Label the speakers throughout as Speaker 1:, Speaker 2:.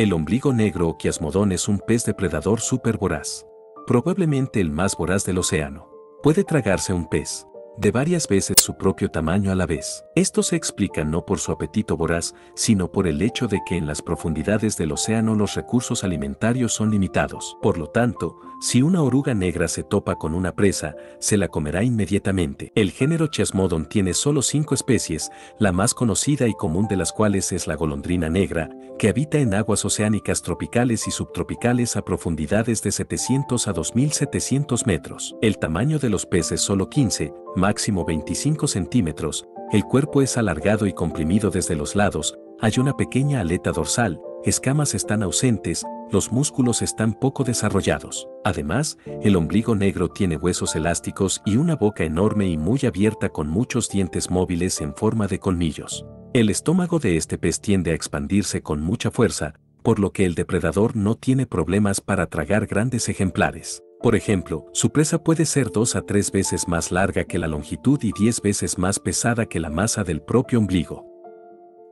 Speaker 1: El ombligo negro o quiasmodón es un pez depredador súper voraz. Probablemente el más voraz del océano. Puede tragarse un pez, de varias veces su propio tamaño a la vez. Esto se explica no por su apetito voraz, sino por el hecho de que en las profundidades del océano los recursos alimentarios son limitados. Por lo tanto, si una oruga negra se topa con una presa, se la comerá inmediatamente. El género Chasmodon tiene solo cinco especies, la más conocida y común de las cuales es la golondrina negra, que habita en aguas oceánicas tropicales y subtropicales a profundidades de 700 a 2700 metros. El tamaño de los peces solo 15, máximo 25 centímetros, el cuerpo es alargado y comprimido desde los lados, hay una pequeña aleta dorsal, escamas están ausentes, los músculos están poco desarrollados. Además, el ombligo negro tiene huesos elásticos y una boca enorme y muy abierta con muchos dientes móviles en forma de colmillos. El estómago de este pez tiende a expandirse con mucha fuerza, por lo que el depredador no tiene problemas para tragar grandes ejemplares. Por ejemplo, su presa puede ser dos a tres veces más larga que la longitud y diez veces más pesada que la masa del propio ombligo.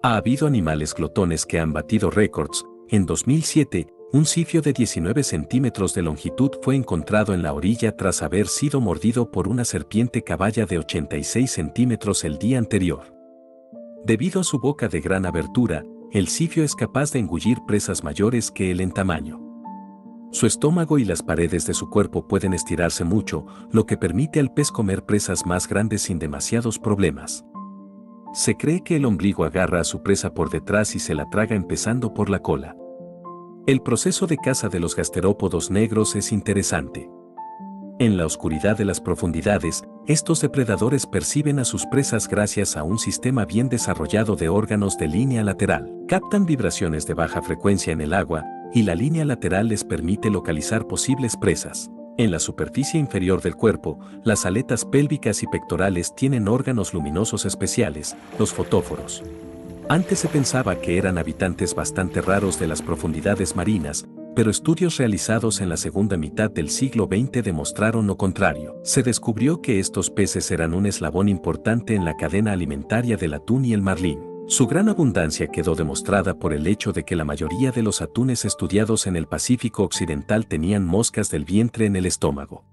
Speaker 1: Ha habido animales glotones que han batido récords. En 2007, un sifio de 19 centímetros de longitud fue encontrado en la orilla tras haber sido mordido por una serpiente caballa de 86 centímetros el día anterior. Debido a su boca de gran abertura, el sifio es capaz de engullir presas mayores que él en tamaño. Su estómago y las paredes de su cuerpo pueden estirarse mucho, lo que permite al pez comer presas más grandes sin demasiados problemas. Se cree que el ombligo agarra a su presa por detrás y se la traga empezando por la cola. El proceso de caza de los gasterópodos negros es interesante. En la oscuridad de las profundidades, estos depredadores perciben a sus presas gracias a un sistema bien desarrollado de órganos de línea lateral. Captan vibraciones de baja frecuencia en el agua, y la línea lateral les permite localizar posibles presas. En la superficie inferior del cuerpo, las aletas pélvicas y pectorales tienen órganos luminosos especiales, los fotóforos. Antes se pensaba que eran habitantes bastante raros de las profundidades marinas, pero estudios realizados en la segunda mitad del siglo XX demostraron lo contrario. Se descubrió que estos peces eran un eslabón importante en la cadena alimentaria del atún y el marlín. Su gran abundancia quedó demostrada por el hecho de que la mayoría de los atunes estudiados en el Pacífico Occidental tenían moscas del vientre en el estómago.